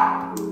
Bye.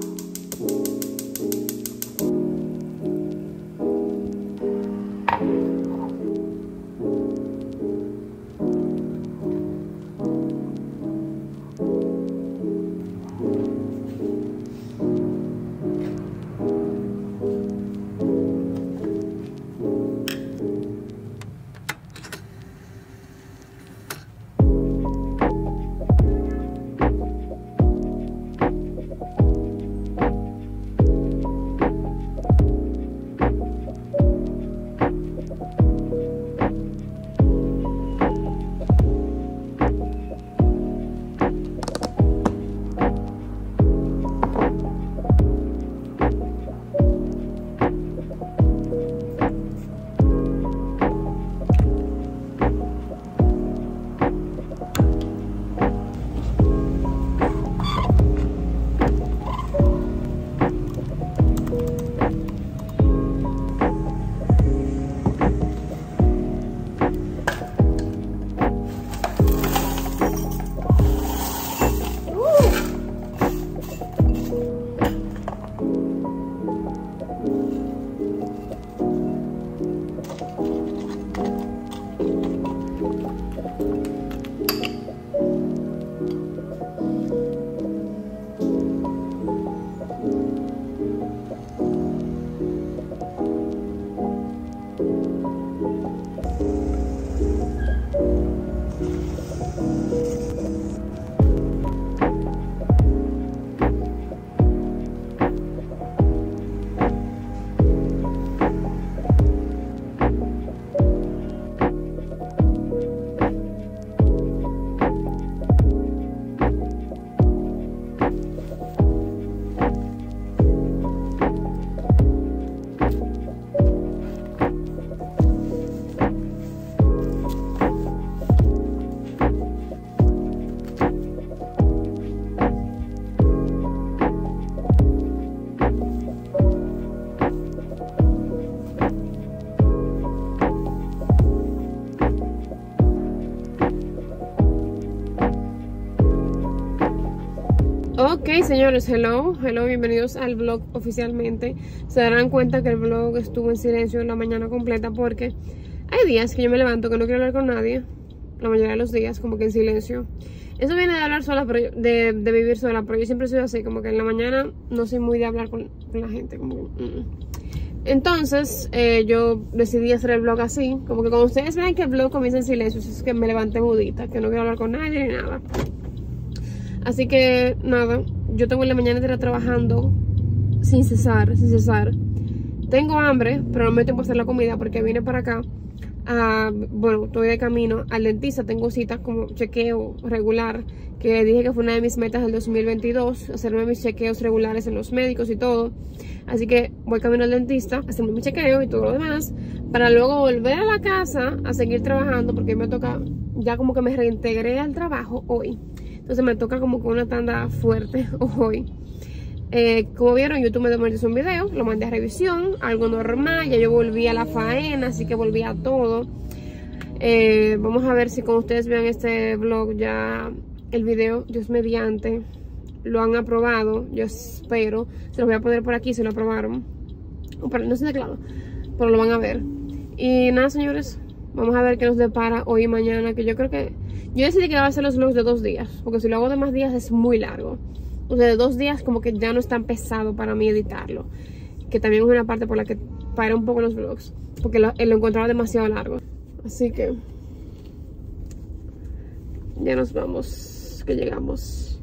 Ok, señores, hello, hello, bienvenidos al vlog oficialmente. Se darán cuenta que el vlog estuvo en silencio la mañana completa porque hay días que yo me levanto que no quiero hablar con nadie, la mayoría de los días, como que en silencio. Eso viene de hablar sola, pero de, vivir sola, pero yo siempre soy así, como que en la mañana no soy muy de hablar con, la gente, mm, mm. Entonces, eh, yo decidí hacer el vlog así, como que como ustedes ven que el vlog comienza en silencio, es que me levanté mudita, que no quiero hablar con nadie ni nada. Así que nada, yo tengo en la mañana estar trabajando sin cesar, sin cesar. Tengo hambre, pero no me tengo que hacer la comida porque vine para acá. bueno, estoy de camino al dentista, tengo citas como chequeo regular, que dije que fue una de mis metas del 2022, hacerme mis chequeos regulares en los médicos y todo. Así que voy camino al dentista, hacerme mi chequeo y todo lo demás, para luego volver a la casa a seguir trabajando porque me toca, ya como que me reintegré al trabajo hoy. Entonces me toca como con una tanda fuerte hoy. Eh, como vieron, YouTube me demoró un video, lo mandé a revisión, algo normal, ya yo volví a la faena, así que volví a todo. Eh, vamos a ver si con ustedes vean este vlog ya el video, Dios mediante, lo han aprobado, yo espero. Se los voy a poner por aquí, si lo aprobaron. no sé de claro, pero lo van a ver. Y nada, señores, vamos a ver qué nos depara hoy y mañana, que yo creo que yo decidí que iba a hacer los vlogs de dos días, porque si lo hago de más días es muy largo. O sea, de dos días como que ya no es tan pesado para mí editarlo. Que también es una parte por la que para un poco los vlogs, porque lo, lo encontraba demasiado largo. Así que ya nos vamos, que llegamos.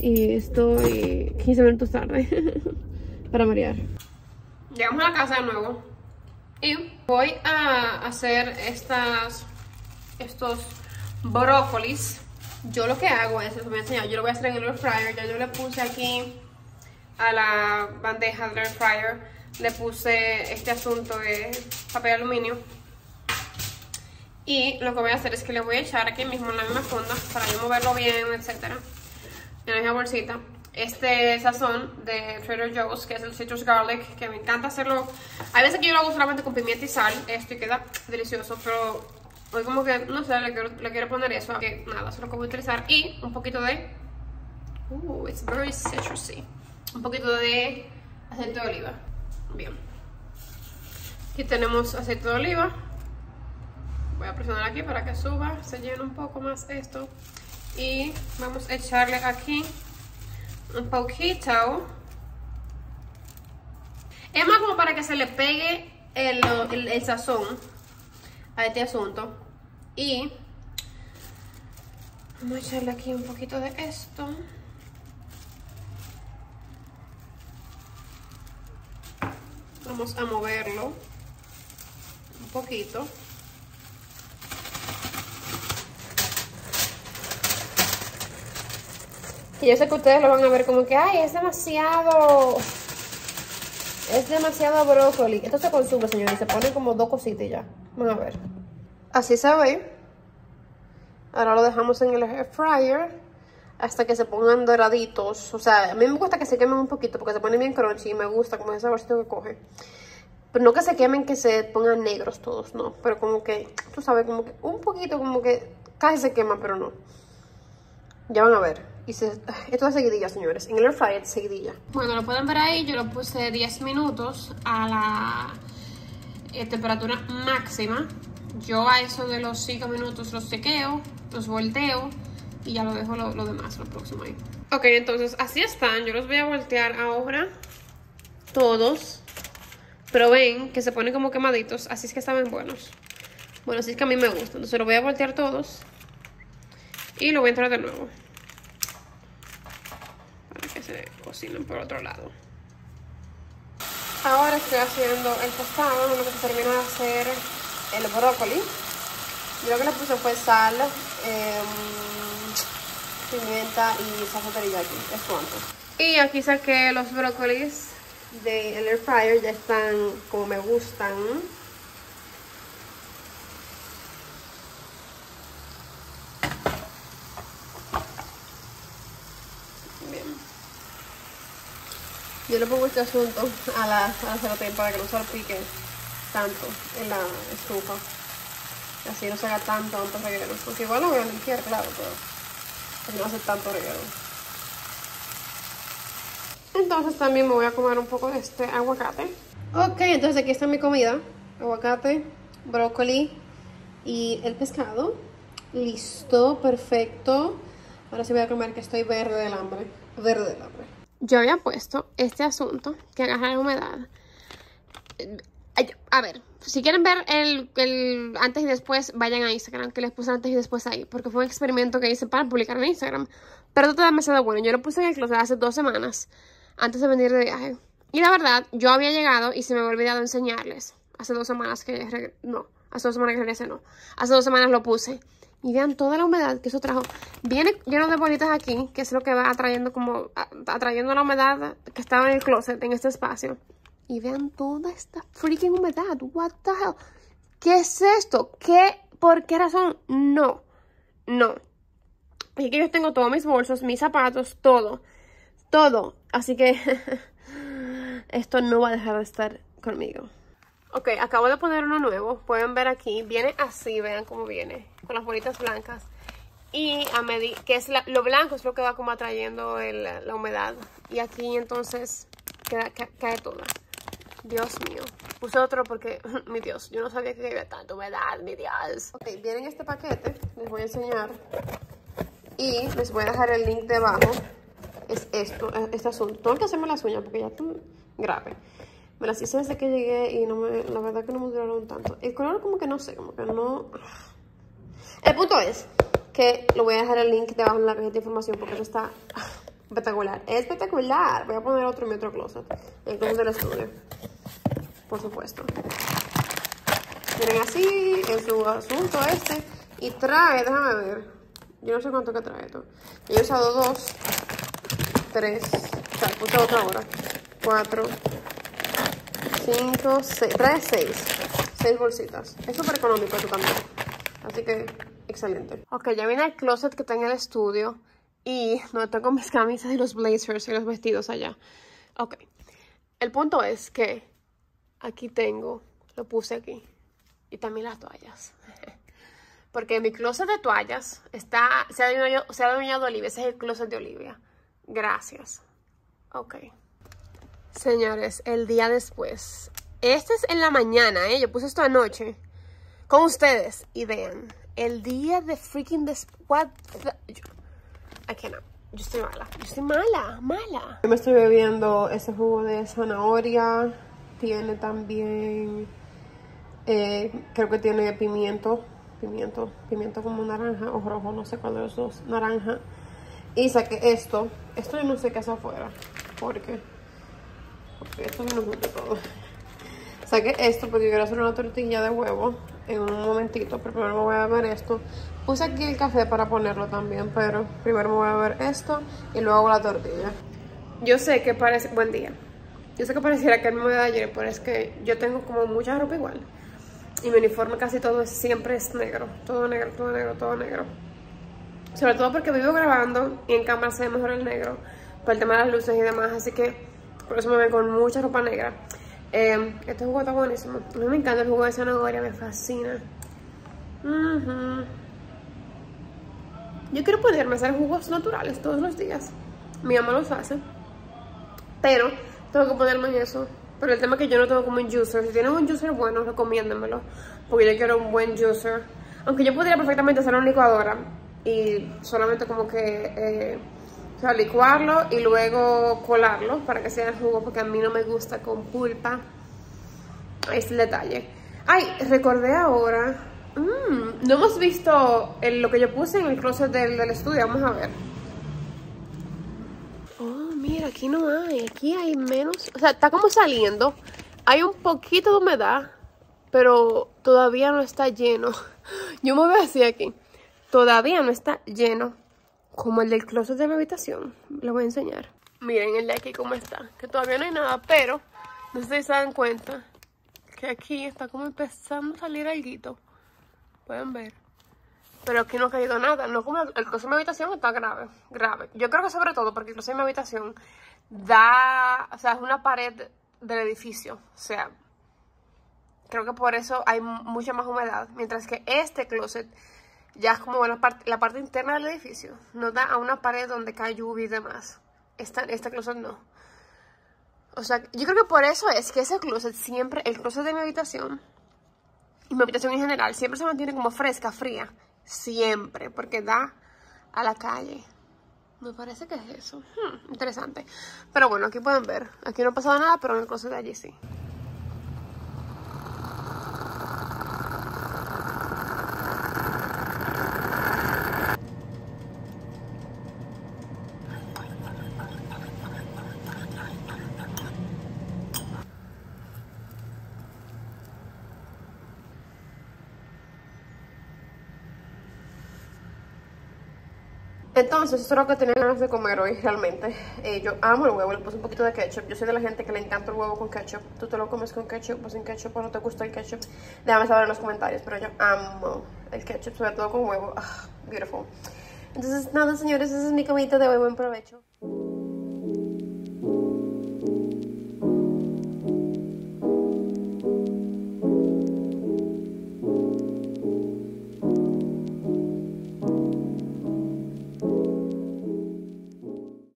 Y estoy 15 minutos tarde para marear. Llegamos a la casa de nuevo. Y voy a hacer estas, estos brócolis. Yo lo que hago es, les voy a enseñar, yo lo voy a hacer en el air fryer. Ya yo le puse aquí a la bandeja del air fryer, le puse este asunto de papel aluminio. Y lo que voy a hacer es que le voy a echar aquí mismo en la misma funda para yo moverlo bien, etcétera. En la misma bolsita. Este sazón de Trader Joe's, que es el Citrus Garlic, que me encanta hacerlo. Hay veces que yo lo hago solamente con pimienta y sal, esto y queda delicioso, pero Hoy como que, no sé, le quiero, le quiero poner eso. Que nada, eso es lo que voy a utilizar. Y un poquito de Uh, it's very citrusy. Un poquito de aceite de oliva. Bien. Aquí tenemos aceite de oliva. Voy a presionar aquí para que suba, se llene un poco más esto. Y vamos a echarle aquí un poquito. Es más como para que se le pegue el, el sazón a este asunto. Y vamos a echarle aquí un poquito de esto. Vamos a moverlo un poquito. Y yo sé que ustedes lo van a ver como que, ay, es demasiado, es demasiado brócoli. Esto se consume, señores, se pone como dos cositas ya. Vamos a ver. Así se ve. Ahora lo dejamos en el air fryer hasta que se pongan doraditos. O sea, a mí me gusta que se quemen un poquito porque se pone bien crunchy y me gusta como ese saborcito que coge. Pero no que se quemen, que se pongan negros todos, no. Pero como que, tú sabes, como que un poquito, como que casi se quema, pero no. Ya van a ver. Y se, esto es seguidilla, señores. En el air fryer seguidilla. Bueno, lo pueden ver ahí. Yo lo puse 10 minutos a la eh, temperatura máxima. Yo a eso de los 5 minutos los chequeo, los volteo y ya lo dejo lo, demás, lo próximo. Ok, entonces así están. Yo los voy a voltear ahora. Todos. Pero ven que se ponen como quemaditos. Así es que saben buenos. Bueno, así es que a mí me gusta. Entonces lo voy a voltear todos. Y lo voy a entrar de nuevo. Para que se cocinen por otro lado. Ahora estoy haciendo el tostado. Lo que se termina de hacer el brócoli. Yo lo que le puse fue sal, eh, pimienta y salsa teriyaki. Es cuanto. Y aquí saqué los brócolis del air fryer. Ya están como me gustan. Bien. Yo le pongo este asunto a la, a la para que no salpique tanto en la estufa. Así no se haga tanto, tanto reguero. Porque igual lo voy a limpiar, claro, pero no hace tanto reguero. Entonces también me voy a comer un poco de este aguacate. Ok, entonces aquí está mi comida. Aguacate, brócoli y el pescado. Listo, perfecto. Ahora sí voy a comer que estoy verde del hambre. Verde del hambre. Yo había puesto este asunto que agarra la humedad a ver, si quieren ver el, antes y después, vayan a Instagram, que les puse antes y después ahí, porque fue un experimento que hice para publicar en Instagram. Pero todo demasiado bueno. Yo lo puse en el closet hace dos semanas, antes de venir de viaje. Y la verdad, yo había llegado y se me había olvidado enseñarles. Hace dos semanas que... No, hace dos semanas que regresé, no. Hace dos semanas lo puse. Y vean toda la humedad que eso trajo. Viene lleno de bolitas aquí, que es lo que va atrayendo como... Atrayendo la humedad que estaba en el closet, en este espacio. Y vean toda esta freaking humedad. What the hell? ¿Qué es esto? ¿Qué? ¿Por qué razón? No. No. Y que yo tengo todos mis bolsos, mis zapatos, todo. Todo. Así que esto no va a dejar de estar conmigo. Ok, acabo de poner uno nuevo. Pueden ver aquí. Viene así, vean cómo viene. Con las bolitas blancas. Y a medir que es lo blanco es lo que va como atrayendo la humedad. Y aquí entonces cae toda. Dios mío. Puse otro porque, mi Dios, yo no sabía que había tanta humedad, mi Dios. Ok, viene este paquete, les voy a enseñar. Y les voy a dejar el link debajo. Es esto, este asunto. Tengo que hacerme las uñas porque ya están grave. Me las hice desde que llegué y no me, la verdad que no me duraron tanto. El color como que no sé, como que no... El punto es que lo voy a dejar el link debajo en la cajita de información porque eso está espectacular. Es espectacular. Voy a poner otro en mi otro closet. El closet del estudio por supuesto. Miren así, en su asunto este. Y trae, déjame ver. Yo no sé cuánto que trae esto. Yo he usado dos, tres, o sea, puse otra hora. Cuatro, cinco, seis. Trae seis. Seis bolsitas. Es súper económico esto también. Así que, excelente. Ok, ya viene el closet que está en el estudio. Y no tengo mis camisas y los blazers y los vestidos allá. Ok. El punto es que aquí tengo, lo puse aquí. Y también las toallas. Porque mi closet de toallas está, se ha adueñado, se ha Olivia, ese es el closet de Olivia. Gracias. Ok. Señores, el día después. Este es en la mañana, ¿eh? Yo puse esto anoche. Con ustedes. Y vean. El día de freaking después. I cannot. Yo estoy mala. Yo estoy mala, mala. Yo me estoy bebiendo ese jugo de zanahoria. Tiene también. Eh, creo que tiene pimiento. Pimiento. Pimiento como naranja o rojo. No sé cuál de los. Naranja. Y saqué esto. Esto yo no sé qué hace afuera. ¿Por qué? Porque esto me lo junto todo. Saqué esto porque quiero hacer una tortilla de huevo en un momentito, pero primero me voy a ver esto. Puse aquí el café para ponerlo también, pero primero me voy a ver esto y luego la tortilla. Yo sé que parece... Buen día. Yo sé que pareciera que el mismo de ayer, pero es que yo tengo como mucha ropa igual. Y mi uniforme casi todo es, siempre es negro. Todo negro, todo negro, todo negro. Sobre todo porque vivo grabando y en cámara se ve mejor el negro. Por el tema de las luces y demás, así que por eso me ven con mucha ropa negra. Eh, este jugo está buenísimo. A mí me encanta el jugo de zanahoria, me fascina. Yo quiero ponerme a hacer jugos naturales todos los días. Mi mamá los hace. Pero tengo que ponerme en eso. Pero el tema es que yo no tengo como un juicer. Si tienen un juicer bueno, recomiéndenmelo. Porque yo quiero un buen juicer. Aunque yo podría perfectamente hacer una licuadora. Y solamente como que... Eh, o sea, licuarlo y luego colarlo para que sea el jugo porque a mí no me gusta con pulpa. Es el detalle. Ay, recordé ahora. Mmm, no hemos visto lo que yo puse en el closet del, del estudio. Vamos a ver. Oh, mira, aquí no hay. Aquí hay menos. O sea, está como saliendo. Hay un poquito de humedad, pero todavía no está lleno. Yo me veo así aquí. Todavía no está lleno como el del closet de mi habitación. Lo voy a enseñar. Miren el de aquí cómo está. Que todavía no hay nada, pero no sé si se dan cuenta que aquí está como empezando a salir algo. Pueden ver. Pero aquí no ha caído nada. No como el, closet de mi habitación está grave. Grave. Yo creo que sobre todo porque el closet de mi habitación da... O sea, es una pared del edificio. O sea, creo que por eso hay mucha más humedad. Mientras que este closet ya es como la parte, la parte interna del edificio. No da a una pared donde cae lluvia y demás. Esta, este closet no. O sea, yo creo que por eso es que ese closet siempre, el closet de mi habitación, y mi habitación en general, siempre se mantiene como fresca, fría. Siempre, porque da a la calle. Me parece que es eso. Hmm, interesante. Pero bueno, aquí pueden ver. Aquí no ha pasado nada, pero en el closet de allí sí. Entonces, eso es lo que tenía ganas de comer hoy realmente. Eh, yo amo el huevo, le puse un poquito de ketchup. Yo soy de la gente que le encanta el huevo con ketchup. ¿Tú te lo comes con ketchup o sin ketchup o no te gusta el ketchup? Déjame saber en los comentarios, pero yo amo el ketchup, sobre todo con huevo. Ah, beautiful. Entonces, nada, señores, esa es mi comida de hoy. Buen provecho.